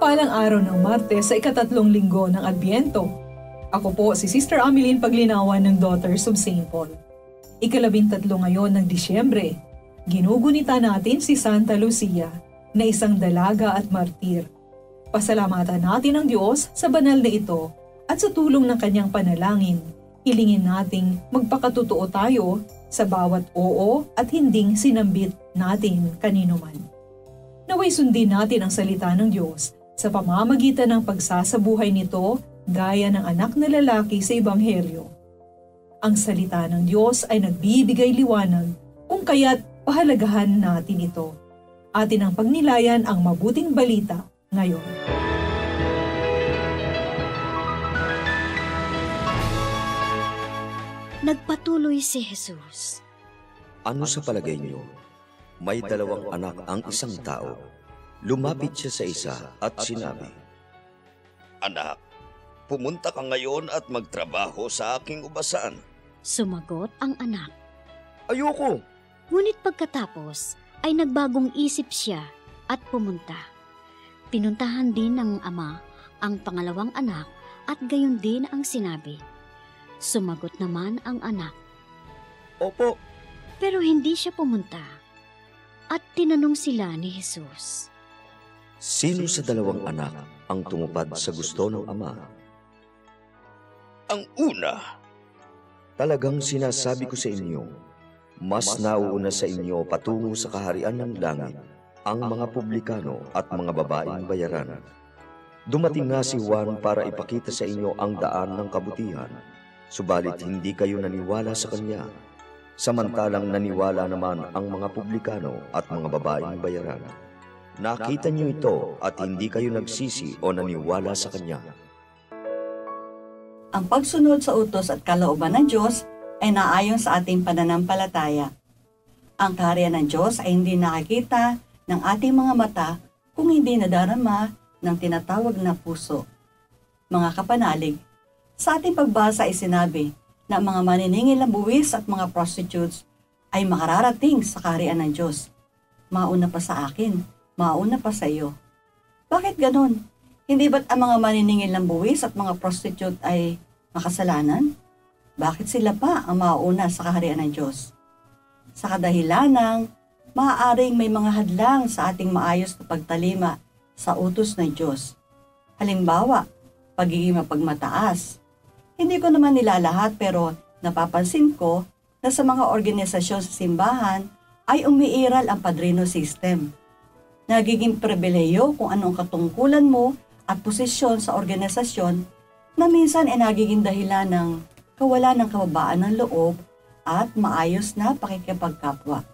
Mapagpalang araw ng Martes sa ikatatlong linggo ng Adbyento. Ako po si Sister Ameline Paglinawan ng Daughters of St. Paul. Ikalabintatlo ngayon ng Disyembre. Ginugunita natin si Santa Lucia na isang dalaga at martir. Pasalamatan natin ang Diyos sa banal na ito at sa tulong ng kanyang panalangin. Hilingin nating magpakatotoo tayo sa bawat oo at hinding sinambit natin kanino man. Naway sundin natin ang salita ng Diyos sa pamamagitan ng pagsasabuhay nito gaya ng anak na lalaki sa Ebanghelyo. Ang salita ng Diyos ay nagbibigay liwanag kung kaya't pahalagahan natin ito. Atin ang pagnilayan ang mabuting balita ngayon. Nagpatuloy si Jesus. Ano sa palagay niyo? May dalawang anak ang isang tao Lumapit siya sa isa at sinabi, Anak, pumunta ka ngayon at magtrabaho sa aking ubasan. Sumagot ang anak. Ayoko! Ngunit pagkatapos ay nagbagong isip siya at pumunta. Pinuntahan din ng ama ang pangalawang anak at gayon din ang sinabi. Sumagot naman ang anak. Opo. Pero hindi siya pumunta. At tinanong sila ni Jesus. Sino sa dalawang anak ang tumupad sa gusto ng ama? Ang una. Talagang sinasabi ko sa inyo, mas nauuna sa inyo patungo sa kaharian ng langit ang mga publikano at mga babaeng bayaran. Dumating nga si Juan para ipakita sa inyo ang daan ng kabutihan, subalit hindi kayo naniwala sa kanya. Samantalang naniwala naman ang mga publikano at mga babaeng bayaran. Nakita niyo ito at hindi kayo nagsisi o naniwala sa Kanya. Ang pagsunod sa utos at kalooban ng Diyos ay naayon sa ating pananampalataya. Ang kaharian ng Diyos ay hindi nakikita ng ating mga mata kung hindi nadarama ng tinatawag na puso. Mga kapanalig, sa ating pagbasa ay sinabi na mga maniningil ng buwis at mga prostitutes ay makararating sa kaharian ng Diyos. Mauna pa sa akin mauna pa sa iyo. Bakit ganon? Hindi ba't ang mga maniningil ng buwis at mga prostitute ay makasalanan? Bakit sila pa ang mauna sa kaharian ng Diyos? Sa kadahilanang, maaaring may mga hadlang sa ating maayos na pagtalima sa utos ng Diyos. Halimbawa, pagiging mapagmataas. Hindi ko naman nilalahat pero napapansin ko na sa mga organisasyon sa simbahan ay umiiral ang padrino system nagiging pribileyo kung anong katungkulan mo at posisyon sa organisasyon na minsan ay nagiging dahilan ng kawalan ng kababaan ng loob at maayos na pakikipagkapwa.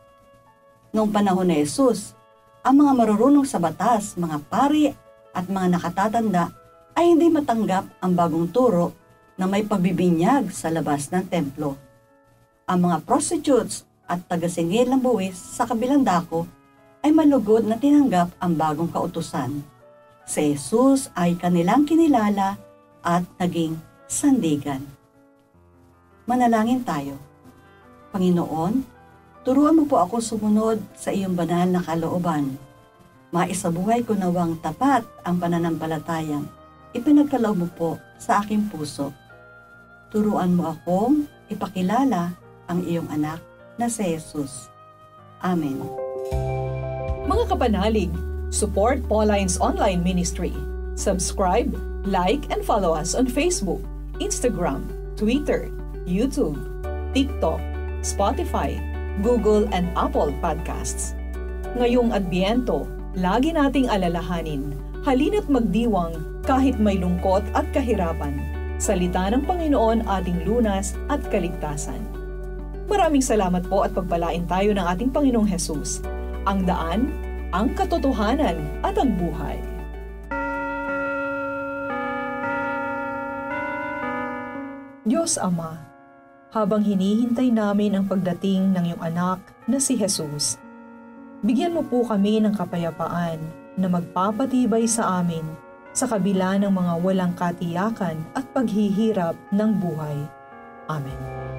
Noong panahon ni Jesus, ang mga marurunong sa batas, mga pari at mga nakatatanda ay hindi matanggap ang bagong turo na may pabibinyag sa labas ng templo. Ang mga prostitutes at tagasingil ng buwis sa kabilang dako ay malugod na tinanggap ang bagong kautusan. Si Jesus ay kanilang kinilala at naging sandigan. Manalangin tayo. Panginoon, turuan mo po ako sumunod sa iyong banal na kalooban. Maisabuhay ko nawang tapat ang pananampalatayang ipinagkaloob mo po sa aking puso. Turuan mo akong ipakilala ang iyong anak na si Jesus. Amen. Mga kapanalig, support Pauline's online ministry. Subscribe, like, and follow us on Facebook, Instagram, Twitter, YouTube, TikTok, Spotify, Google, and Apple Podcasts. Ngayong Adbiento, lagi nating alalahanin, halina't magdiwang kahit may lungkot at kahirapan. Salita ng Panginoon ating lunas at kaligtasan. Maraming salamat po at pagpalain tayo ng ating Panginoong Hesus ang daan, ang katotohanan at ang buhay. Diyos Ama, habang hinihintay namin ang pagdating ng iyong anak na si Jesus, bigyan mo po kami ng kapayapaan na magpapatibay sa amin sa kabila ng mga walang katiyakan at paghihirap ng buhay. Amen.